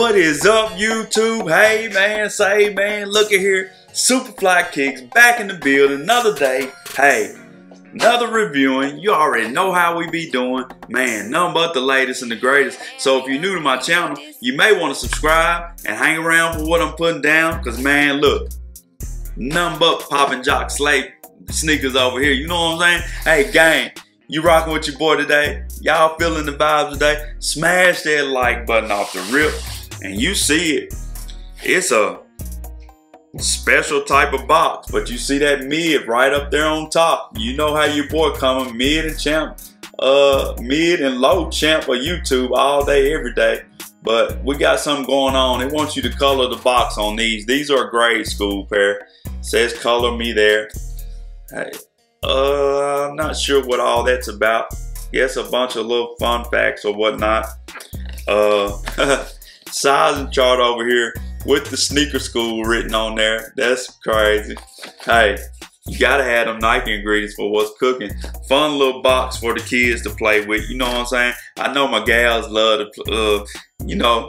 What is up, YouTube? Hey, man, say, man, look at here. SuperFly Kickz back in the building. Another day. Hey, another reviewing. You already know how we be doing. Man, none but the latest and the greatest. So if you're new to my channel, you may want to subscribe and hang around for what I'm putting down. Because, man, look, none but popping jock slate sneakers over here. You know what I'm saying? Hey, gang. You rocking with your boy today? Y'all feeling the vibes today? Smash that like button off the rip and you see it. It's a special type of box, but you see that mid right up there on top. You know how your boy coming mid and champ, uh, mid and low champ of YouTube all day, every day. But we got something going on. It wants you to color the box on these. These are a grade school pair. says color me there. Hey, uh, I'm not sure what all that's about. Yes, a bunch of little fun facts or whatnot. Uh, sizing chart over here with the sneaker school written on there. That's crazy. Hey, you gotta have them Nike ingredients for what's cooking. Fun little box for the kids to play with. You know what I'm saying? I know my gals love to, uh, you know,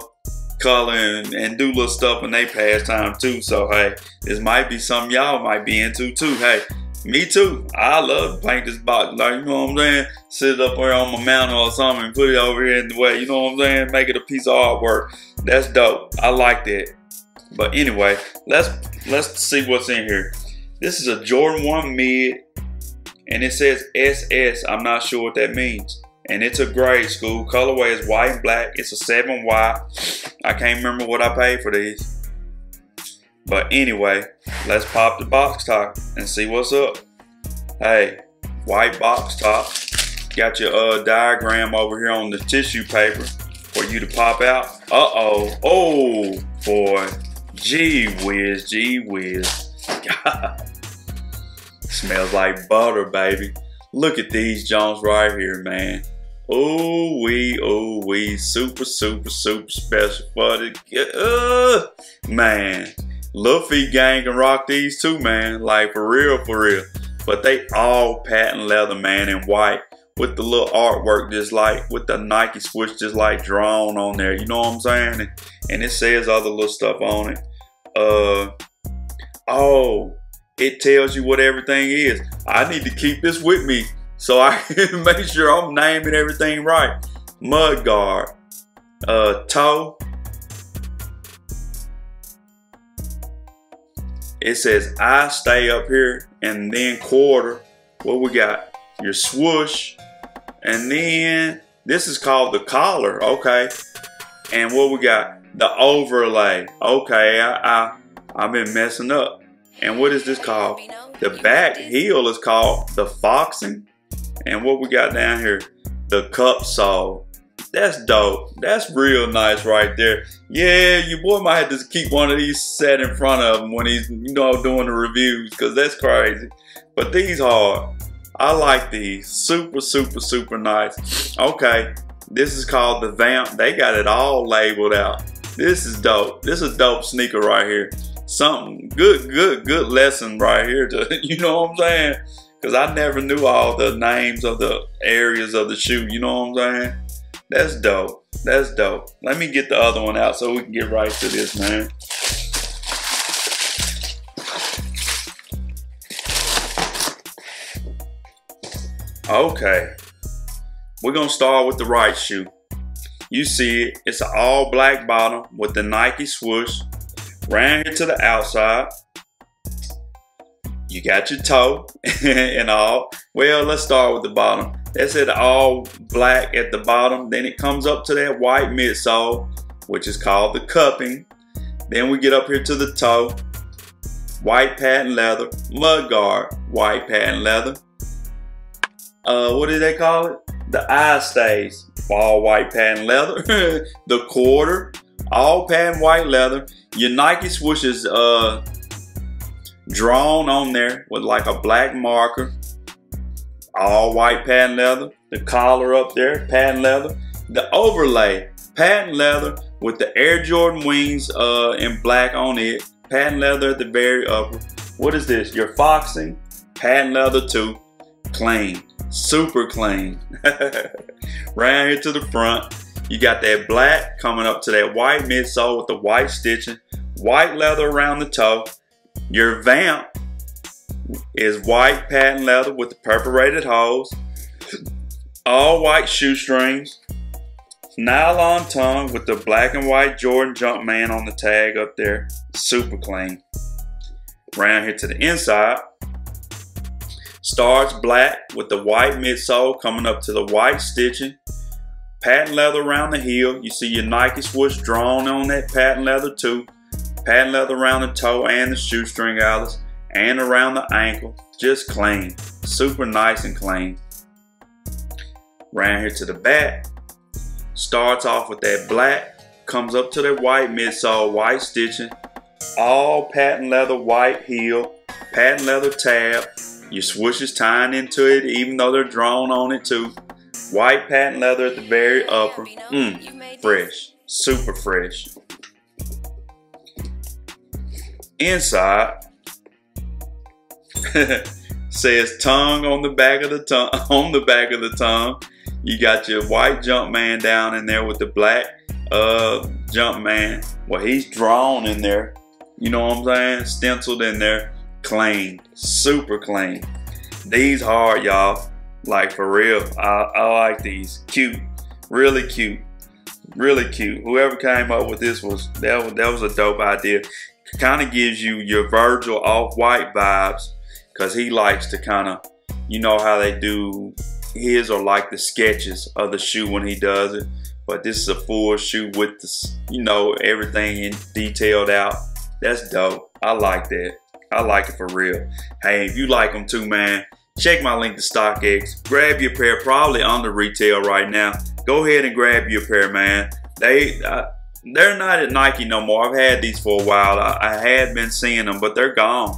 color and, and do little stuff in they pastime too. So hey, this might be something y'all might be into too. Hey, me too. I love to paint this box. Like, you know what I'm saying? Sit it up there on my mountain or something and put it over here in the way. You know what I'm saying? Make it a piece of artwork. That's dope. I like that. But anyway, let's let's see what's in here. This is a Jordan 1 mid and it says SS. I'm not sure what that means. And it's a grade school. Colorway is white and black. It's a 7Y. I can't remember what I paid for these. But anyway, let's pop the box top and see what's up. Hey, white box top. Got your uh, diagram over here on the tissue paper for you to pop out. Uh-oh. Oh, boy. Gee whiz, gee whiz. Smells like butter, baby. Look at these Jones right here, man. Oh, we, oh, we. Super, super, super special for the, uh, man. Lil Feet Gang can rock these too, man. Like for real, for real. But they all patent leather, man, in white with the little artwork just like with the Nike switch just like drawn on there. You know what I'm saying? And, and it says other little stuff on it. Uh oh, it tells you what everything is. I need to keep this with me so I can make sure I'm naming everything right. Mud guard, uh, toe, it says eye stay up here and then quarter. What we got? Your swoosh. And then this is called the collar. Okay. And what we got? The overlay. Okay. I, I, I've been messing up. And what is this called? The back heel is called the foxing. And what we got down here? The cup sole. That's dope. That's real nice right there. Yeah, your boy might have to keep one of these set in front of him when he's, you know, doing the reviews because that's crazy. But these are, I like these. Super, super, super nice. Okay, this is called the Vamp. They got it all labeled out. This is dope. This is dope sneaker right here. Something good, good, good lesson right here. To you know what I'm saying? Because I never knew all the names of the areas of the shoe. You know what I'm saying? That's dope. That's dope. Let me get the other one out so we can get right to this, man. Okay. We're going to start with the right shoe. You see it. It's an all black bottom with the Nike swoosh. Ran here to the outside. You got your toe and all. Well, let's start with the bottom. That's it all black at the bottom. Then it comes up to that white midsole, which is called the cupping. Then we get up here to the toe. White patent leather, mud guard, white patent leather. Uh, what do they call it? The eye stays, all white patent leather. the quarter, all patent white leather. Your Nike swoosh is uh, drawn on there with like a black marker all white patent leather. The collar up there, patent leather. The overlay, patent leather with the Air Jordan wings uh, in black on it. Patent leather at the very upper. What is this? Your foxing, patent leather too. Clean, super clean. right here to the front. You got that black coming up to that white midsole with the white stitching, white leather around the toe. Your vamp is white patent leather with the perforated holes, all white shoestrings, nylon tongue with the black and white Jordan Jumpman on the tag up there, super clean. Round here to the inside, starts black with the white midsole coming up to the white stitching, patent leather around the heel. You see your Nike swoosh drawn on that patent leather too. Patent leather around the toe and the shoestring eyelets and around the ankle. Just clean. Super nice and clean. Round here to the back. Starts off with that black. Comes up to that white midsole, white stitching. All patent leather white heel. Patent leather tab. Your swoosh is tying into it even though they're drawn on it too. White patent leather at the very upper. Mmm, fresh. Super fresh. Inside, says tongue on the back of the tongue on the back of the tongue. You got your white Jumpman down in there with the black uh Jumpman. Well, he's drawn in there. You know what I'm saying? Stenciled in there. Clean. Super clean. These hard, y'all. Like for real. I, I like these. Cute. Really cute. Really cute. Whoever came up with this was that was that was a dope idea. Kind of gives you your Virgil off-white vibes because he likes to kind of, you know how they do his or like the sketches of the shoe when he does it. But this is a full shoe with the, you know, everything in detailed out. That's dope. I like that. I like it for real. Hey, if you like them too, man, check my link to StockX. Grab your pair, probably under retail right now. Go ahead and grab your pair, man. They, they're not at Nike no more. I've had these for a while. I, I had been seeing them, but they're gone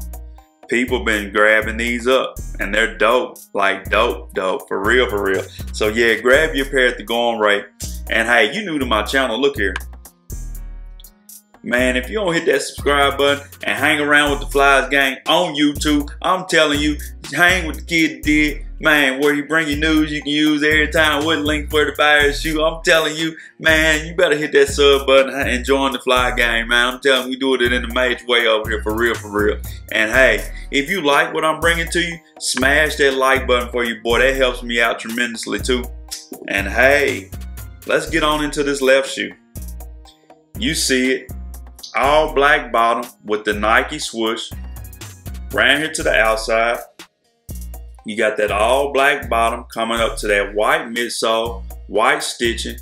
people been grabbing these up and they're dope, like dope, dope, for real, for real. So yeah, grab your pair at the going rate. And hey, you new to my channel, look here. Man, if you don't hit that subscribe button and hang around with the Flies Gang on YouTube, I'm telling you, hang with the kid did man, where you bring your news you can use every time with link for the a shoe. I'm telling you, man, you better hit that sub button and join the fly game, man. I'm telling you, we do it in a major way over here, for real, for real. And hey, if you like what I'm bringing to you, smash that like button for you, boy. That helps me out tremendously too. And hey, let's get on into this left shoe. You see it, all black bottom with the Nike swoosh. Ran here to the outside. You got that all black bottom coming up to that white midsole, white stitching.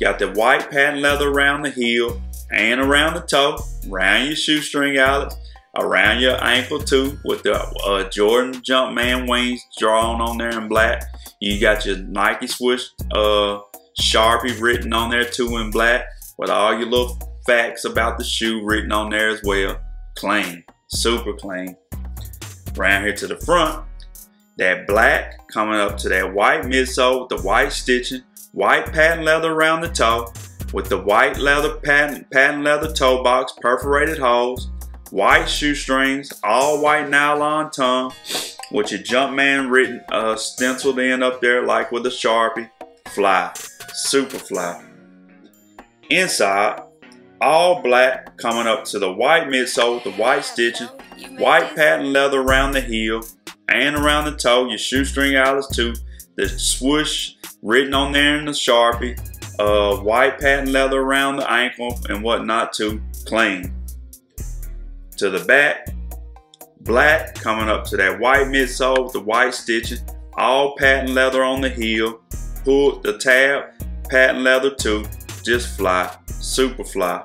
Got the white patent leather around the heel and around the toe, around your shoestring eyelets, around your ankle too, with the uh, Jordan Jumpman wings drawn on there in black. You got your Nike swoosh uh, Sharpie written on there too in black, with all your little facts about the shoe written on there as well. Clean, super clean around here to the front. That black coming up to that white midsole with the white stitching, white patent leather around the toe with the white leather patent, patent leather toe box, perforated holes, white shoestrings, all white nylon tongue with your Jumpman written, uh, stenciled in up there like with a Sharpie. Fly, super fly. Inside, all black coming up to the white midsole with the white stitching, white patent leather around the heel and around the toe, your shoestring eyelets too, the swoosh written on there in the Sharpie, uh, white patent leather around the ankle and whatnot too, clean. To the back, black coming up to that white midsole with the white stitching, all patent leather on the heel, pull the tab, patent leather too, just fly, super fly.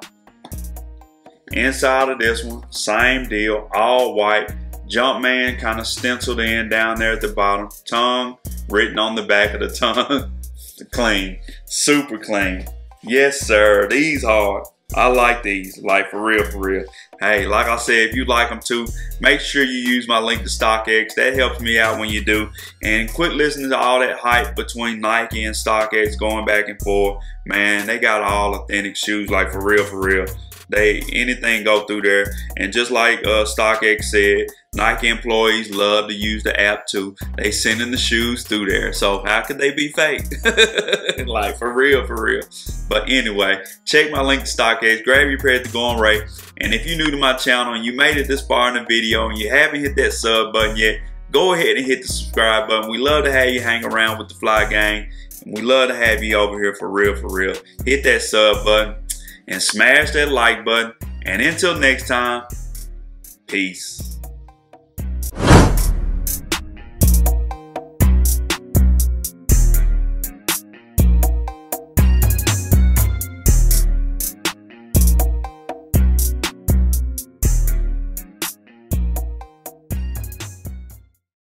Inside of this one, same deal, all white. Jumpman kind of stenciled in down there at the bottom. Tongue written on the back of the tongue. clean, super clean. Yes, sir. These are. I like these, like for real, for real. Hey, like I said, if you like them too, make sure you use my link to StockX. That helps me out when you do. And quit listening to all that hype between Nike and StockX going back and forth. Man, they got all authentic shoes, like for real, for real. They anything go through there. And just like uh, StockX said, Nike employees love to use the app too. They sending the shoes through there. So how could they be fake? like for real, for real. But anyway, check my link to StockX, grab your pair to go on rate. And if you're new to my channel and you made it this far in the video and you haven't hit that sub button yet, go ahead and hit the subscribe button. We love to have you hang around with the Fly Gang. And we love to have you over here for real, for real. Hit that sub button and smash that like button. And until next time, peace.